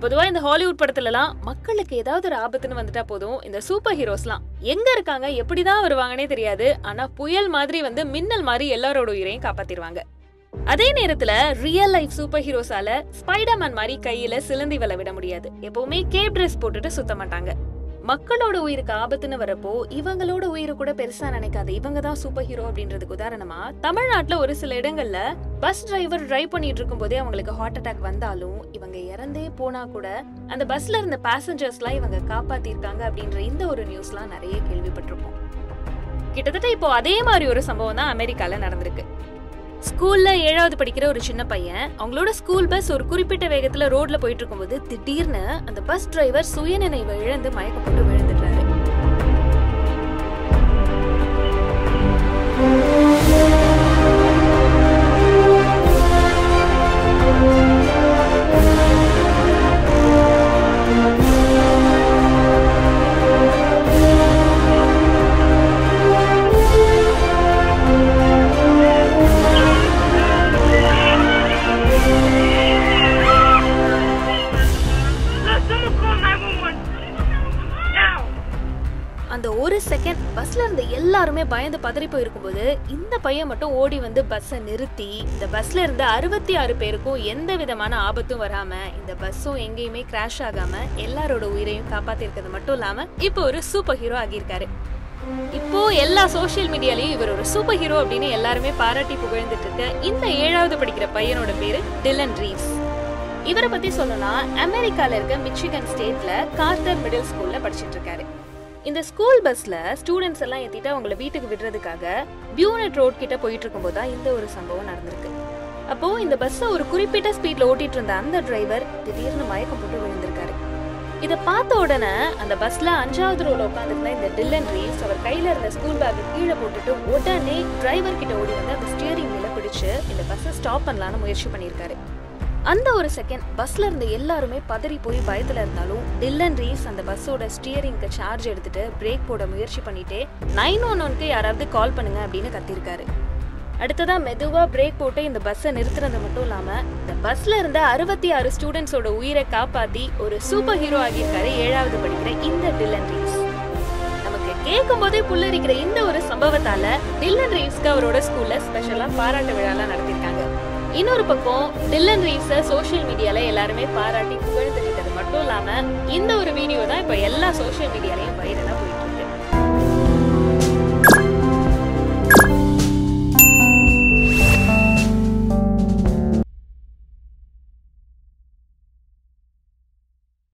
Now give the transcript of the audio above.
பொதுவா இந்த ஹாலிவுட் படத்துலலாம் மக்களுக்கு ஏதாவது ஒரு ஆபத்துன்னு வந்துட்டா போதும். இந்த சூப்பர் ஹீரோஸ்லாம் எங்க இருக்காங்க எப்படிதான் வருவாங்கன்னே தெரியாது. ஆனா புயல் மாதிரி வந்து மின்னல் மாதிரி எல்லாரோட உயிரையும் காப்பாத்திடுவாங்க அதே நேரத்துல ரியல் லைஃப் சூப்பர் ஹீரோஸால ஸ்பைடர்மேன் மாதிரி கையில சிலந்தி வலை விட முடியாது. எப்பவுமே கேப் ட்ரெஸ் போட்டுட்டு சுத்த மாட்டாங்க. மக்களோட உயிருக்கு ஆபத்துன்னு வரப்போ இவங்களோட உயிரை கூட பெருசா நினைக்காத இவங்க தான் சூப்பர் ஹீரோ அப்படின்றதுக்கு உதாரணமா தமிழ்நாட்டுல ஒரு சில இடங்கள்ல பஸ் டிரைவர் டிரைவ் பண்ணிட்டு இருக்கும் போதே அவங்களுக்கு ஹார்ட் அட்டாக் வந்தாலும் இவங்க இறந்தே போனா கூட அந்த பஸ்ல இருந்த பேசஞ்சர்ஸ்லாம் இவங்க காப்பாத்திருக்காங்க அப்படின்ற இந்த ஒரு நியூஸ்லாம் நிறைய கேள்விப்பட்டிருப்போம். கிட்டத்தட்ட இப்போ அதே மாதிரி ஒரு சம்பவம் தான் அமெரிக்கால நடந்திருக்கு. ஸ்கூல்ல ஏழாவது படிக்கிற ஒரு சின்ன பையன் அவங்களோட ஸ்கூல் பஸ் ஒரு குறிப்பிட்ட வேகத்துல ரோட்ல போயிட்டு இருக்கும்போது திடீர்னு அந்த பஸ் டிரைவர் சுயநினைவை இழந்து மயக்கப்பட்டு விழுந்துடுறாரு. அந்த ஒரு செகண்ட் பஸ்ல இருந்த எல்லாருமே பயந்து பதறி போயிருக்கும்போது இந்த பையன் மட்டும் ஓடி வந்து பஸ்ஸை நிறுத்தி இந்த பஸ்ல இருந்த அறுபத்தி ஆறு பேருக்கும் எந்த விதமான ஆபத்தும் வராம இந்த பஸ்ஸும் எங்கேயுமே கிராஷ் ஆகாம எல்லாரோட உயிரையும் காப்பாத்திருக்கிறது மட்டும் இல்லாம இப்போ ஒரு சூப்பர் ஹீரோ ஆகியிருக்காரு. இப்போ எல்லா சோஷியல் மீடியாலையும் இவர் ஒரு சூப்பர் ஹீரோ அப்படின்னு எல்லாருமே பாராட்டி புகழ்ந்துட்டு இருக்க இந்த ஏழாவது படிக்கிற பையனோட பேரு டிலன் ரீவ்ஸ் இவரை பத்தி சொல்லணும்னா அமெரிக்கால இருக்க மிச்சிகன் ஸ்டேட்ல கார்ட்டர் மிடில் ஸ்கூல்ல படிச்சிட்டு இருக்காரு. இந்த ஸ்கூல் பஸ்ல ஸ்டூடெண்ட்ஸ் எல்லாம் ஏத்திட்டு அவங்கள வீட்டுக்கு விடுறதுக்காக பியூனட் ரோட் கிட்ட போயிட்டு இருக்கும்போது தான் இந்த ஒரு சம்பவம் நடந்திருக்கு. அப்போ இந்த பஸ்ஸை ஒரு குறிப்பிட்ட ஸ்பீட்ல ஓட்டிட்டு இருந்த அந்த டிரைவர் திடீர்னு மயக்கம் போட்டு விழுந்திருக்காரு. இத பார்த்த உடனே அந்த பஸ்ல அஞ்சாவது ரோல உட்காந்துருந்த இந்த டில்லன் ரீஸ் அவர் கையில இருந்த ஸ்கூல் பேக் கீழே போட்டுட்டு உடனே டிரைவர் கிட்ட ஓடி வந்து அந்த ஸ்டியரிங் வீல பிடிச்சு இந்த பஸ்ஸை ஸ்டாப் பண்ணலான்னு முயற்சி பண்ணியிருக்காரு. அந்த ஒரு செகண்ட் பஸ்ல இருந்த எல்லாருமே பதறி போய் பயத்துல இருந்தாலும் டில்லன் ரீஸ் அந்த பஸ்ஸோட ஸ்டியரிங்க்கு சார்ஜ் எடுத்துட்டு பிரேக் போட முயற்சி பண்ணிட்டே நைன் ஒன் ஒன்க்கு யாராவது கால் பண்ணுங்க அப்படின்னு கத்திருக்காரு. அடுத்ததா மெதுவா பிரேக் போட்டு இந்த பஸ்ஸை நிறுத்துறது மட்டும் இல்லாம இந்த பஸ்ல இருந்த அறுபத்தி ஆறு ஸ்டூடெண்ட்ஸோட உயிரை காப்பாத்தி ஒரு சூப்பர் ஹீரோ ஆகியிருக்காரு ஏழாவது படிக்கிற இந்த டில்லன் ரீஸ் நமக்கு கேட்கும் போதே புல்லரிக்கிற இந்த ஒரு சம்பவத்தால டில்லன் ரீவ்ஸ்க்கு அவரோட ஸ்கூல்ல ஸ்பெஷலா பாராட்டு விழாலாம் நடத்திருக்காங்க. இன்னொரு பக்கம் டில்லன் ரீவ்ஸ சோஷியல் மீடியால எல்லாருமே பாராட்டி புகழ்ந்துக்கிட்டது மட்டும் இல்லாம இந்த ஒரு வீடியோ தான் இப்ப எல்லா சோஷியல் மீடியாலையும் வைரலா போயிட்டு